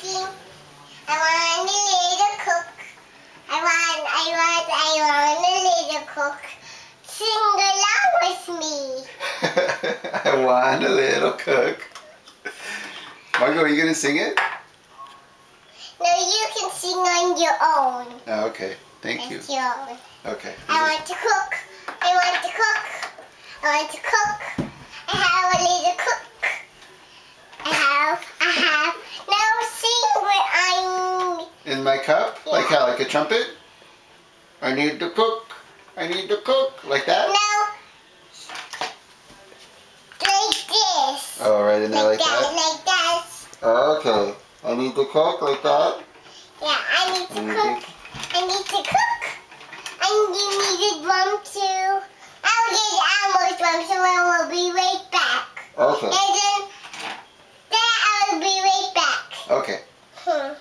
cooking. I want a little cook. I want, I want, I want a little cook. Sing along with me. I want a little cook. Margo, are you gonna sing it? No, you can sing on your own. Oh, okay. Thank you. Your own. Okay. I want to cook. I want to cook. I want to cook. I have a little cook. I have. In my cup? Like how? Like a trumpet? I need to cook. I need to cook. Like that? No. Like this. Oh, right there like like that. that? Like that. Okay. I need to cook like that? Yeah, I need to I need cook. to- I need to cook. And you need a drum too. I'll get Elmo's drum so I will be right back. Okay. And then, then I will be right back. Okay. Hmm.